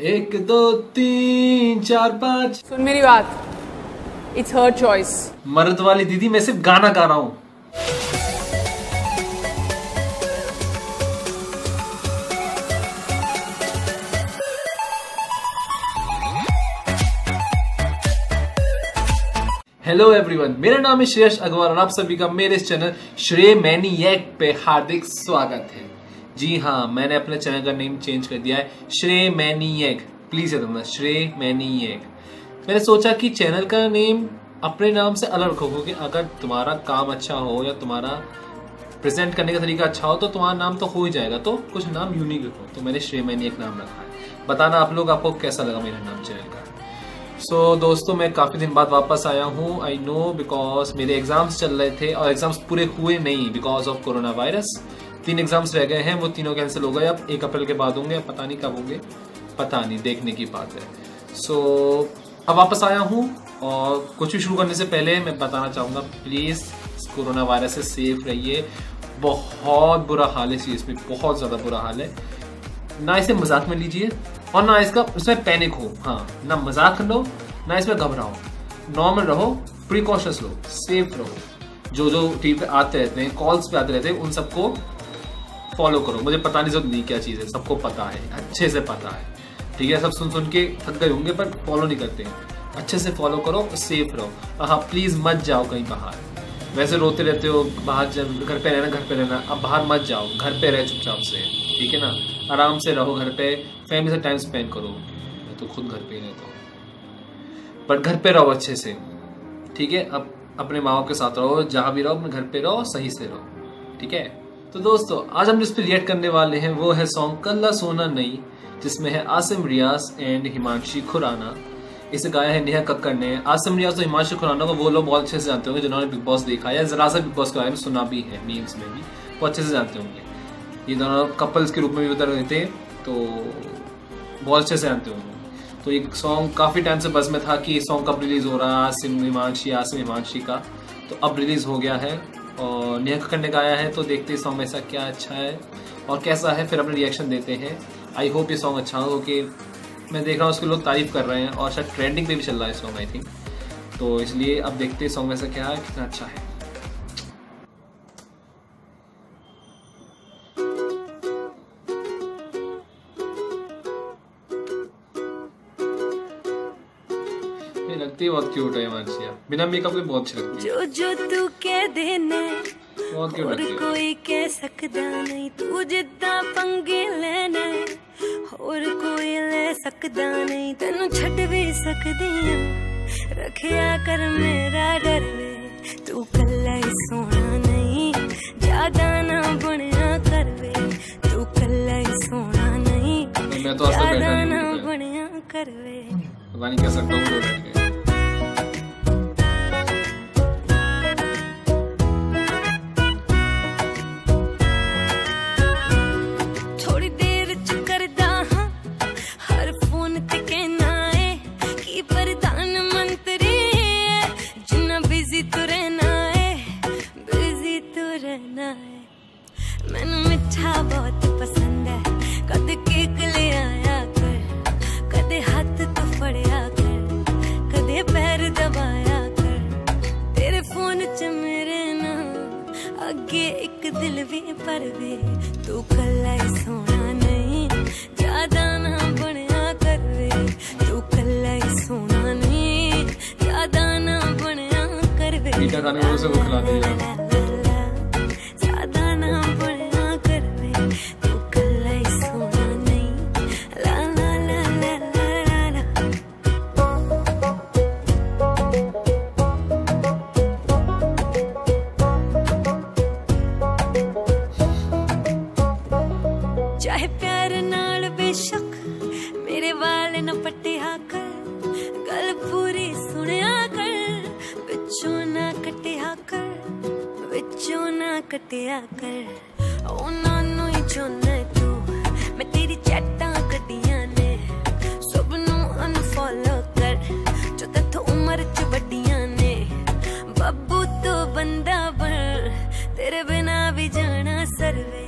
एक दो तीन चार पाँच। सुन मेरी बात। इट्स हर चॉइस मर्द वाली दीदी मैं सिर्फ़ गाना गा रहा हूँ। हेलो एवरीवन मेरा नाम है श्रेयस अग्रवाल और आप सभी का मेरे इस चैनल श्रेय मैनी पे हार्दिक स्वागत है। जी हाँ मैंने अपने चैनल का नेम चेंज कर दिया है। श्रेय मैनी प्लीज़ याद रखना मैनी मैंने सोचा कि चैनल का नेम अपने नाम से अलग रखो क्योंकि अगर तुम्हारा काम अच्छा हो या तुम्हारा प्रेजेंट करने का तरीका अच्छा हो तो तुम्हारा नाम तो हो ही जाएगा। तो कुछ नाम यूनिक रखो। तो मैंने श्रेय मैनी एक नाम रखा है। बताना आप लोग आपको कैसा लगा मेरा नाम चैनल का? सो so, दोस्तों मैं काफ़ी दिन बाद वापस आया हूँ। आई नो बिकॉज़ मेरे एग्ज़ाम्स चल रहे थे और एग्ज़ाम्स पूरे हुए नहीं बिकॉज़ ऑफ़ कोरोना वायरस तीन एग्ज़ाम्स रह गए हैं वो तीनों कैंसिल हो गए अब एक अप्रैल के बाद होंगे पता नहीं कब होंगे पता नहीं देखने की बात है। सो so, अब वापस आया हूँ और कुछ भी शुरू करने से पहले मैं बताना चाहूँगा प्लीज़ कोरोना वायरस से सेफ़ रहिए। बहुत बुरा हाल है इस में बहुत ज़्यादा बुरा हाल है। ना इसे मज़ाक में लीजिए और ना इसका इसमें पैनिक हो हाँ ना मज़ाक लो ना इसमें घबराओ। नॉर्मल रहो प्रिकॉशंस लो सेफ़ रहो। जो जो टीवी पे आते रहते हैं कॉल्स पे आते रहते हैं उन सबको फॉलो करो। मुझे पता नहीं ज़रूरत नहीं क्या चीज़ है। सबको पता है। अच्छे से पता है। ठीक है, सब सुन सुन के थक गए होंगे, पर फॉलो नहीं करते हैं। अच्छे से फॉलो करो, सेफ़ रहो। हाँ प्लीज़ मत जाओ कहीं बाहर। वैसे रोते रहते हो, बाहर जब घर पे रहना, घर पे रहना। अब बाहर मत जाओ। घर पे रहे चुपचाप से। ठीक है ना? आराम से रहो घर पे। फैमिली से टाइम स्पेंड करो। मैं तो खुद घर पे ही रहता हूँ। बट घर पे रहो अच्छे से। ठीक है? अब अपने माओ के साथ रहो। जहाँ भी रहो, अपने घर पे रहो, सही से रहो। ठीक है? तो दोस्तों, आज हम जिस पे रिएक्ट करने वाले हैं, वो है सॉन्ग कल्ला सोना नहीं, जिसमें है आसिम रियाज एंड हिमांशी खुराना। इसे गाया है नेहा कक्कर ने। आसिम रियाज और हिमांशी खुराना को वो लोग बहुत अच्छे से जानते होंगे, जिन्होंने बिग बॉस देखा या जरा सा बिग बॉस के बारे में सुना भी है मीम्स में भी, वो अच्छे से जानते होंगे। ये दोनों कपल्स के रूप में भी उतर रहे थे तो बहुत अच्छे से जानते होंगे। तो एक सॉन्ग काफ़ी टाइम से बस में था कि ये सॉन्ग कब रिलीज़ हो रहा है, आसिम, हिमांशी आसिम, हिमांशी का। तो अब रिलीज़ हो गया है। और नेहा ने गाया है तो देखते हैं सॉन्ग ऐसा क्या अच्छा है और कैसा है, फिर अपने रिएक्शन देते हैं। आई होप ये सॉन्ग अच्छा हो कि मैं देख रहा हूँ, उसके लोग तारीफ़ कर रहे हैं और शायद ट्रेंडिंग पे भी चल रहा है सॉन्ग आई थिंक तो इसलिए अब देखते हैं सॉन्ग ऐसा क्या है, कितना अच्छा है। लगती है बहुत क्यूट है मानसिया बिना मेकअप के बहुत अच्छी लगती है। जो जो तू कह देना बहुत क्यूट लगती है। कोई कह सकता नहीं तू जिद्दा पंगे लेना और कोई ले सकता नहीं तेन छड़ भी सकदी रखिया कर मेरा डर तू कल्ला ही सोना नहीं ज़्यादा ना बनया कर वे तू कल्ला ही सोना नहीं मैं तो ज़्यादा ना बनया कर वे। पता नहीं क्या सकता एक दिल भी पर वे तू कला ही सोना नहीं, ज़्यादा ना बनया कर वे तू कला ही सोना नहीं, ज़्यादा ना बनया ਚਾਹੇ ਪਿਆਰ ਨਾਲ ਬੇਸ਼ੱਕ ਮੇਰੇ ਵਾਲ ਨਾ ਪੱਟਿਆ ਕਰ ਗੱਲ ਪੂਰੀ ਸੁਣਿਆ ਕਰ ਵਿੱਚੋਂ ਨਾ ਕਟਿਆ ਕਰ ਵਿੱਚੋਂ ਨਾ ਕਟਿਆ ਕਰ। ਉਹ ਨਾ ਨੂੰ ਹੀ ਚੁਣੇ ਤੂੰ, ਮੈਂ ਤੇਰੀ ਚੈਟਾਂ ਕੱਢੀਆਂ ਨੇ, ਸਭ ਨੂੰ ਅਨਫੋਲੋ ਕਰ, ਜੋ ਤੱਥ ਉਮਰ ਚ ਵੱਡੀਆਂ ਨੇ। ਬੱਬੂ ਤੋਂ ਬੰਦਾ ਬਣ, ਤੇਰੇ ਬਿਨਾ ਵੀ ਜਾਣਾ ਸਰਵੇ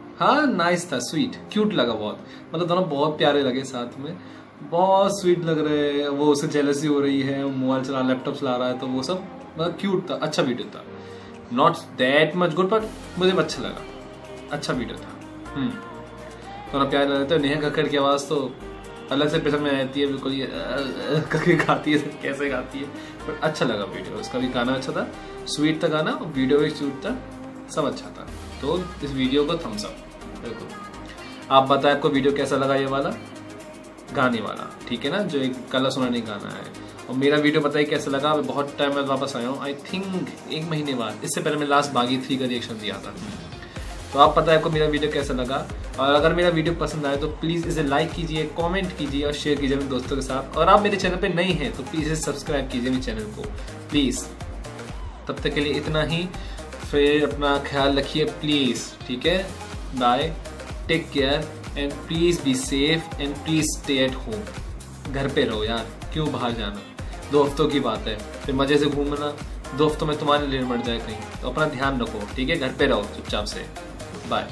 हाँ नाइस था स्वीट क्यूट लगा बहुत। मतलब दोनों बहुत प्यारे लगे साथ में। बहुत स्वीट लग रहे हैं वो उसे जेलसी हो रही है मोबाइल चला लैपटॉप चला रहा है तो वो सब मतलब क्यूट था अच्छा वीडियो था। Not that much good but मुझे अच्छा लगा। अच्छा वीडियो था। हम्म। दोनों प्यारे लग रहे थे नेहा कक्कड़ की आवाज़ तो अलग से पसंद में आती है बिल्कुल ये अ, गाती है कैसे गाती है। बट अच्छा लगा वीडियो उसका भी गाना अच्छा था। स्वीट था गाना वीडियो भी स्वीट था सब अच्छा था। तो इस वीडियो को थम्स अप बिल्कुल। आप बताएँ, आपको वीडियो कैसा लगा ये वाला? गाने वाला, ठीक है ना? जो एक कला सुनाने गाना है। और मेरा वीडियो बताइए कैसा लगा? मैं बहुत टाइम बाद वापस आया हूँ। आई थिंक एक महीने बाद। इससे पहले मैं लास्ट बागी थ्री का रिएक्शन दिया था। तो आप पता है आपको मेरा वीडियो कैसा लगा? और अगर मेरा वीडियो पसंद आए तो प्लीज़ इसे लाइक कीजिए कमेंट कीजिए और शेयर कीजिए अपने दोस्तों के साथ। और आप मेरे चैनल पे नए हैं तो प्लीज़ इसे सब्सक्राइब कीजिए मेरे चैनल को। प्लीज़ तब तक के लिए इतना ही। फिर अपना ख्याल रखिए प्लीज़ ठीक है? Bye take care and please be safe and please stay at home घर पे रहो यार, क्यों बाहर जाना? दो हफ्तों की बात है, फिर मज़े से घूमना। दो हफ्तों में तुम्हारे लिए मर जाए कहीं तो अपना ध्यान रखो, ठीक है? घर पे रहो, चुपचाप से। बाय